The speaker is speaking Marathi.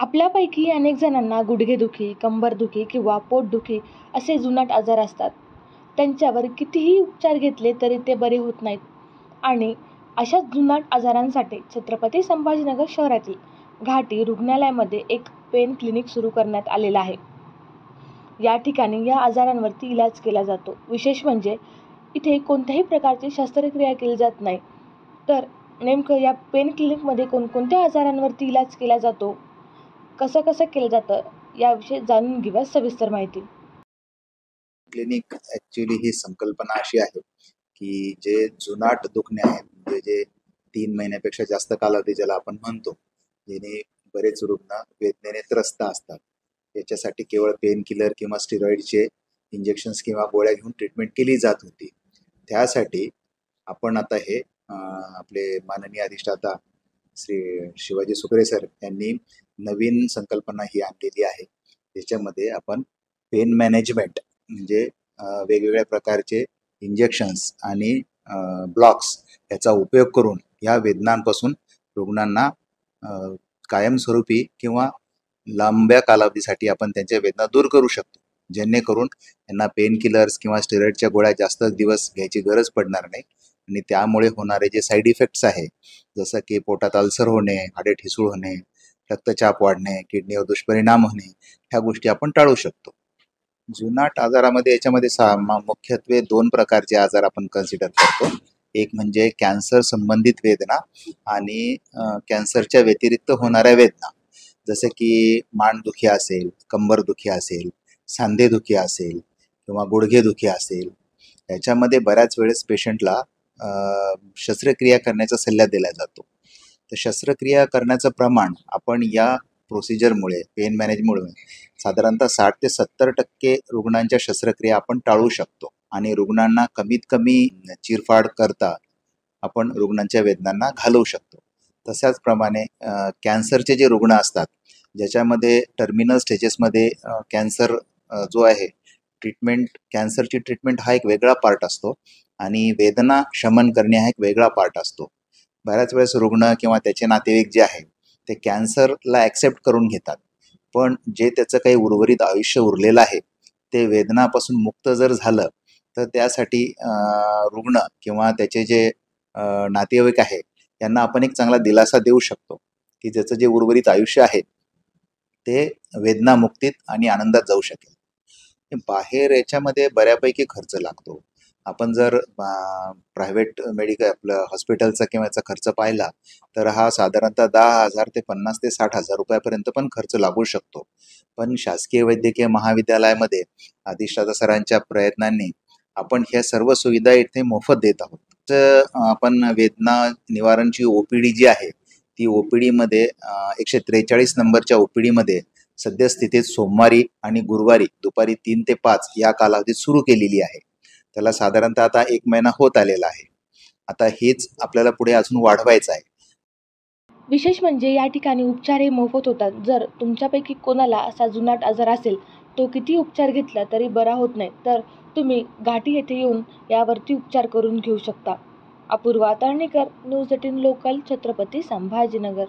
आपल्यापैकी अनेक जणांना गुडघेदुखी कंबरदुखी किंवा पोटदुखी असे जुनाट आजार असतात. त्यांच्यावर कितीही उपचार घेतले तरी ते बरे होत नाहीत. आणि अशाच जुनाट आजारांसाठी छत्रपती संभाजीनगर शहरातील घाटी रुग्णालयामध्ये एक पेन क्लिनिक सुरू करण्यात आलेलं आहे. या ठिकाणी या आजारांवरती इलाज केला जातो. विशेष म्हणजे इथे कोणत्याही प्रकारची शस्त्रक्रिया केली जात नाही. तर नेमकं या पेन क्लिनिकमध्ये कोणकोणत्या आजारांवरती इलाज केला जातो? कसं कसं केलं जातं याविषयी जाणून घेऊया सविस्तर माहिती. क्लिनिक ऍक्च्युली ही संकल्पना अशी आहे की जे जुनाट दुखणे आहेत म्हणजे जे तीन महिन्यापेक्षा जास्त कालावधी ज्याला आपण म्हणतो जेणे बरेच रुग्ण वेदनेने त्रस्त असतात. याच्यासाठी केवळ पेन किलर किंवा स्टिरॉइडचे इंजेक्शन्स किंवा गोळ्या घेऊन ट्रीटमेंट केली जात होती. त्यासाठी आपण आता हे आपले माननीय अधिष्ठाता श्री शिवाजी सुकरे सर यांनी नवीन संकल्पना ही आणलेली आहे. त्याच्यामध्ये आपण पेन मॅनेजमेंट म्हणजे वेगवेगळ्या प्रकारचे इंजेक्शन्स आणि ब्लॉक्स याचा उपयोग करून या वेदनांपासून रुग्णांना कायमस्वरूपी किंवा लांब्या कालावधीसाठी आपण त्यांच्या वेदना दूर करू शकतो. जेणेकरून त्यांना पेन किलर्स किंवा स्टेरॉइडच्या गोळ्या जास्त दिवस घ्यायची गरज पडणार नाही. आणि त्यामुळे होणारे जे साईड इफेक्ट्स आहे जसं की पोटात अल्सर होणे हाडे ठिसूळ होणे रक्तचाप वाढणे किडनीवर दुष्परिणाम होणे ह्या गोष्टी आपण टाळू शकतो. जुनाट आजारामध्ये याच्यामध्ये सा मुख्यत्वे दोन प्रकारचे आजार आपण कन्सिडर करतो. एक म्हणजे कॅन्सर संबंधित वेदना आणि कॅन्सरच्या व्यतिरिक्त होणाऱ्या वेदना. जसे की मानदुखी असेल कंबरदुखी असेल सांधेदुखी असेल किंवा गुडघेदुखी असेल. याच्यामध्ये बऱ्याच वेळेस पेशंटला शस्त्रक्रिया करण्याचा सल्ला दिला जातो. तर शस्त्रक्रिया करण्याचं प्रमाण आपण या प्रोसिजरमुळे पेन मॅनेजमुळे साधारणतः साठ ते सत्तर टक्के रुग्णांच्या शस्त्रक्रिया आपण टाळू शकतो. आणि रुग्णांना कमीत कमी चिरफाड करता आपण रुग्णांच्या वेदनांना घालवू शकतो. तशाचप्रमाणे कॅन्सरचे जे रुग्ण असतात ज्याच्यामध्ये टर्मिनल स्टेजेसमध्ये कॅन्सर जो आहे ट्रीटमेंट कॅन्सरची ट्रीटमेंट हा एक वेगळा पार्ट असतो. आणि वेदना शमन करणे हा एक वेगळा पार्ट असतो. बऱ्याच वेळेस रुग्ण किंवा त्याचे नातेवाईक जे आहे ते कॅन्सरला ॲक्सेप्ट करून घेतात. पण जे त्याचं काही उर्वरित आयुष्य उरलेलं आहे ते वेदनापासून मुक्त जर झालं तर त्यासाठी रुग्ण किंवा त्याचे जे नातेवाईक आहे त्यांना आपण एक चांगला दिलासा देऊ शकतो. की ज्याचं जे उर्वरित आयुष्य आहे ते वेदनामुक्तीत आणि आनंदात जाऊ शकेल. बाहेर याच्यामध्ये बऱ्यापैकी खर्च लागतो. आपण जर प्रायव्हेट मेडिकल आपलं हॉस्पिटलचा किंवा याचा खर्च पाहिला तर हा साधारणतः दहा हजार ते पन्नास ते साठ हजार रुपयापर्यंत पण खर्च लागू शकतो. पण शासकीय वैद्यकीय महाविद्यालयामध्ये अधिष्ठाता सरांच्या प्रयत्नांनी आपण ह्या सर्व सुविधा इथे मोफत देत आहोत. तर आपण वेदना निवारणची ओपीडी जी आहे ती ओपीडी मध्ये एकशे त्रेचाळीस नंबरच्या ओपीडी मध्ये सद्यस्थितीत सोमवारी आणि गुरुवारी दुपारी तीन ते पाच या कालावधीत सुरू केलेली आहे. त्याला साधारणतः आता एक महिना होत आलेला आहे. आता हेच आपल्याला पुढे अजून वाढवायचं आहे. विशेष म्हणजे या ठिकाणी उपचार हे मोफत होतात. जर तुमच्यापैकी कोणाला असा जुनाट आजार असेल तो किती उपचार घेतला तरी बरा होत नाही. तर तुम्ही घाटी येथे येऊन यावरती उपचार करून घेऊ शकता. Apurva Talnikar news eighteen local Chhatrapati Sambhajinagar.